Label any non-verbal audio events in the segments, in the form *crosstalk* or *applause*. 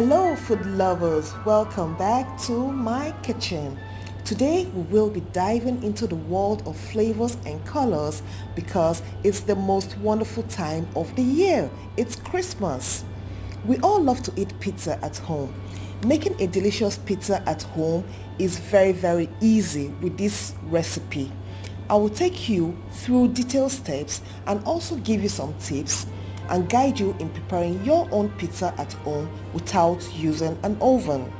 Hello food lovers, welcome back to my kitchen. Today we will be diving into the world of flavors and colors because it's the most wonderful time of the year. It's Christmas. We all love to eat pizza at home. Making a delicious pizza at home is very very easy with this recipe. I will take you through detailed steps and also give you some tips and guide you in preparing your own pizza at home without using an oven.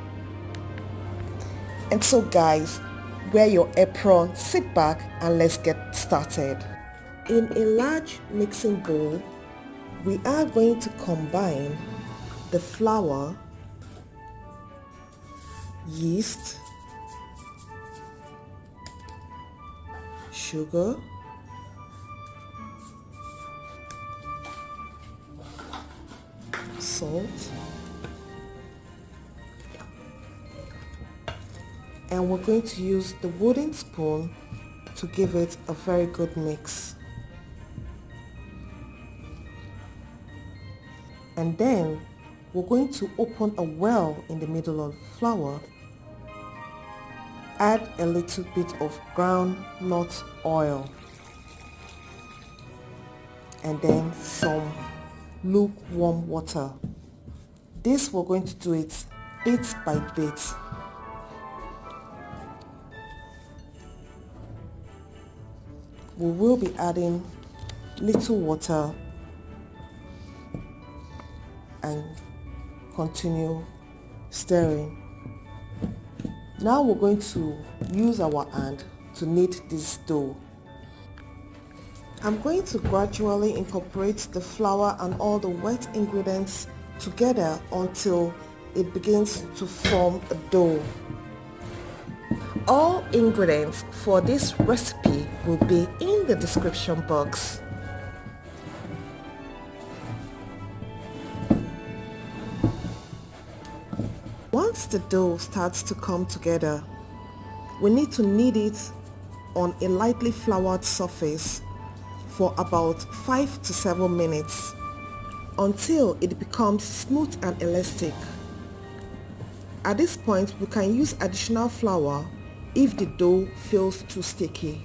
And so guys, wear your apron, sit back and let's get started. In a large mixing bowl, we are going to combine the flour, yeast, sugar, salt. And we're going to use the wooden spoon to give it a very good mix. And then we're going to open a well in the middle of the flour. Add a little bit of ground nut oil. And then some lukewarm water. This we're going to do it bit by bit. We will be adding little water and continue stirring. Now we're going to use our hand to knead this dough. I'm going to gradually incorporate the flour and all the wet ingredients together until it begins to form a dough. All ingredients for this recipe will be in the description box. Once the dough starts to come together, we need to knead it on a lightly floured surface for about 5 to 7 minutes until it becomes smooth and elastic. At this point, we can use additional flour if the dough feels too sticky.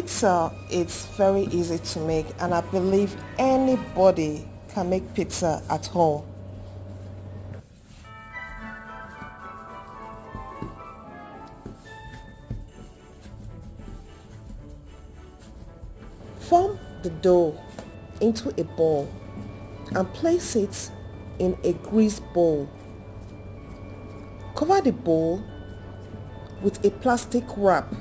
Pizza is very easy to make and I believe anybody can make pizza at home. Form the dough into a ball and place it in a grease bowl. Cover the bowl with a plastic wrap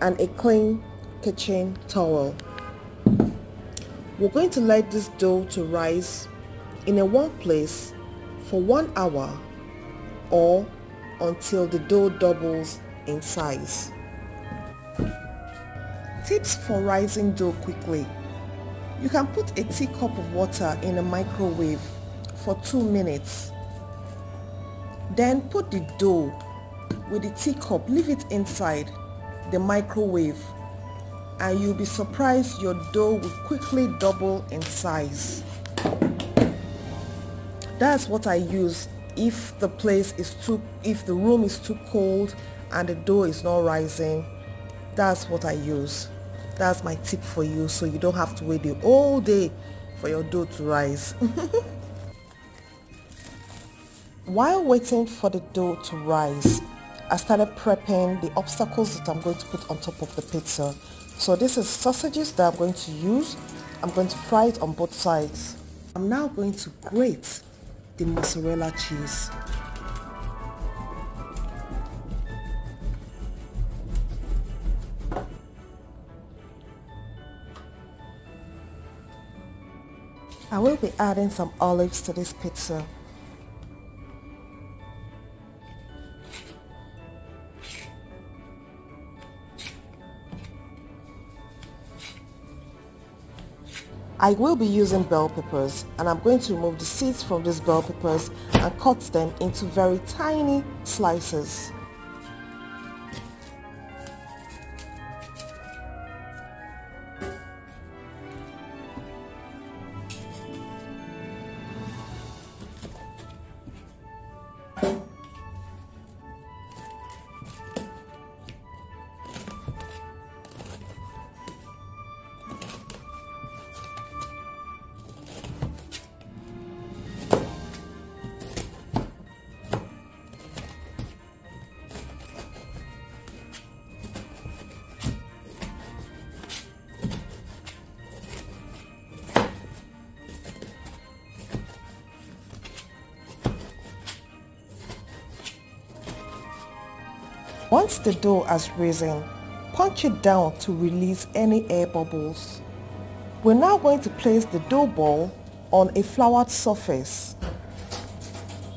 and a clean kitchen towel. We're going to let this dough to rise in a warm place for one hour or until the dough doubles in size. Tips for rising dough quickly. You can put a teacup of water in a microwave for 2 minutes. Then put the dough with the teacup, leave it inside the microwave and you'll be surprised your dough will quickly double in size. That's what I use if the place is too, if the room is too cold and the dough is not rising. That's what I use. That's my tip for you so you don't have to wait the whole day for your dough to rise. *laughs* While waiting for the dough to rise, I started prepping the obstacles that I'm going to put on top of the pizza. So this is sausages that I'm going to use. I'm going to fry it on both sides. I'm now going to grate the mozzarella cheese. I will be adding some olives to this pizza. I will be using bell peppers and I'm going to remove the seeds from these bell peppers and cut them into very tiny slices. Once the dough has risen, punch it down to release any air bubbles. We're now going to place the dough ball on a floured surface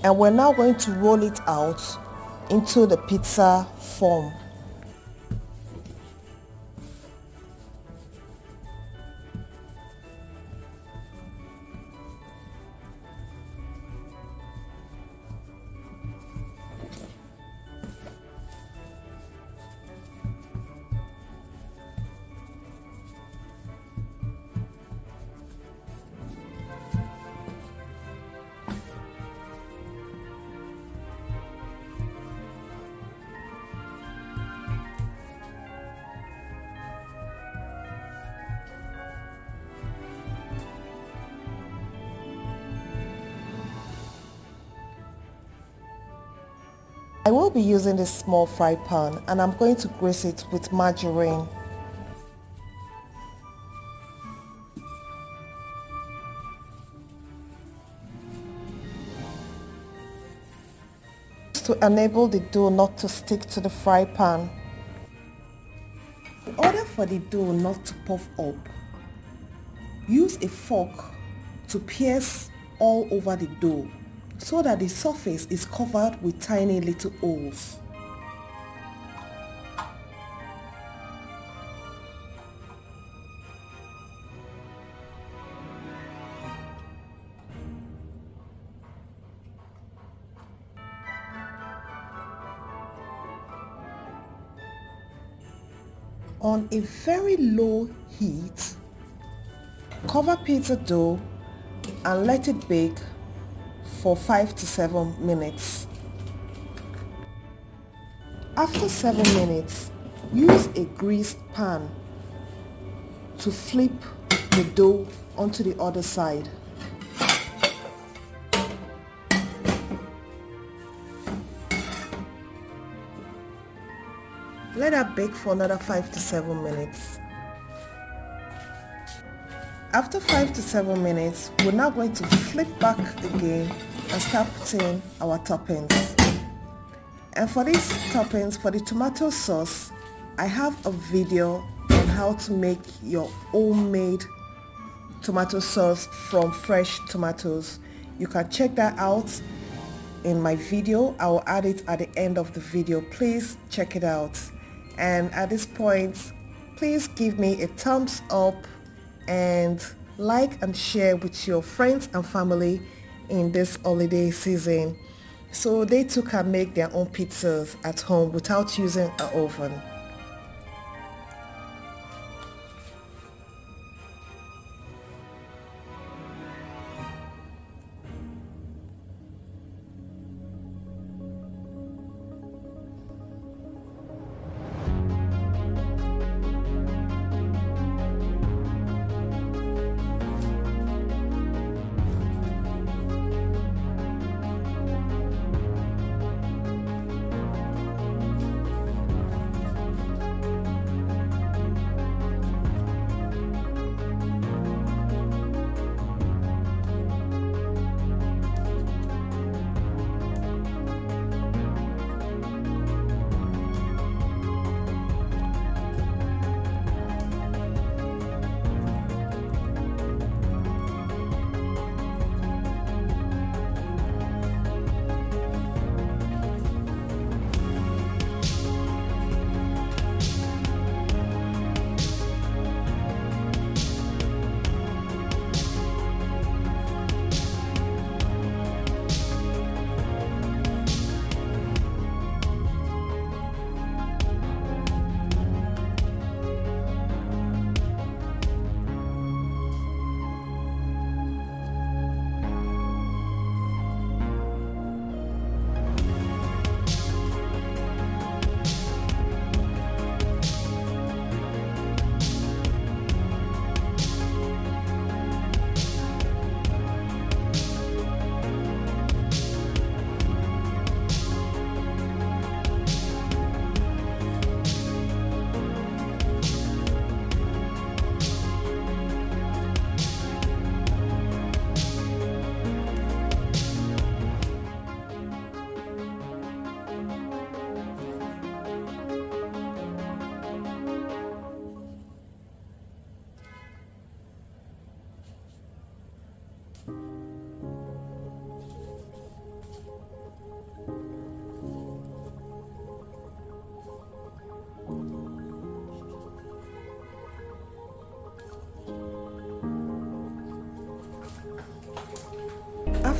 and we're now going to roll it out into the pizza form. I will be using this small fry pan and I'm going to grease it with margarine. To enable the dough not to stick to the fry pan. In order for the dough not to puff up, use a fork to pierce all over the dough so that the surface is covered with tiny little holes. On a very low heat, cover pizza dough and let it bake for 5 to 7 minutes. After 7 minutes, use a greased pan to flip the dough onto the other side. Let that bake for another 5 to 7 minutes. After 5 to 7 minutes, we're now going to flip back again and start putting our toppings. And for these toppings, for the tomato sauce, I have a video on how to make your homemade tomato sauce from fresh tomatoes. You can check that out in my video. I will add it at the end of the video. Please check it out. And at this point, please give me a thumbs up and like and share with your friends and family in this holiday season so they too can make their own pizzas at home without using an oven.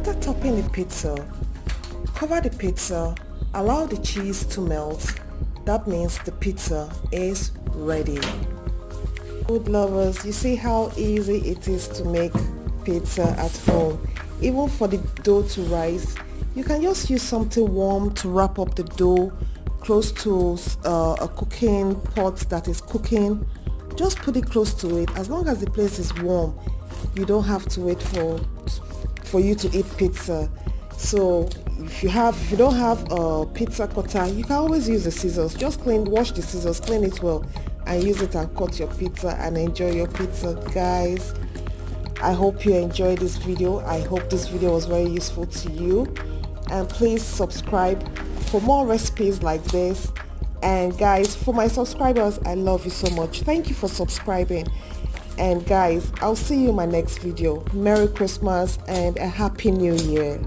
After topping the pizza, cover the pizza, allow the cheese to melt. That means the pizza is ready. Food lovers, you see how easy it is to make pizza at home. Even for the dough to rise, you can just use something warm to wrap up the dough close to uh, a cooking pot that is cooking. Just put it close to it. As long as the place is warm, you don't have to wait for for you to eat pizza. So if you have if you don't have a pizza cutter, you can always use the scissors. Just clean, wash the scissors, clean it well, and use it and cut your pizza and enjoy your pizza, guys. I hope you enjoyed this video. I hope this video was very useful to you. And please subscribe for more recipes like this. And guys, for my subscribers, I love you so much. Thank you for subscribing. And guys, I'll see you in my next video. Merry Christmas and a Happy New Year.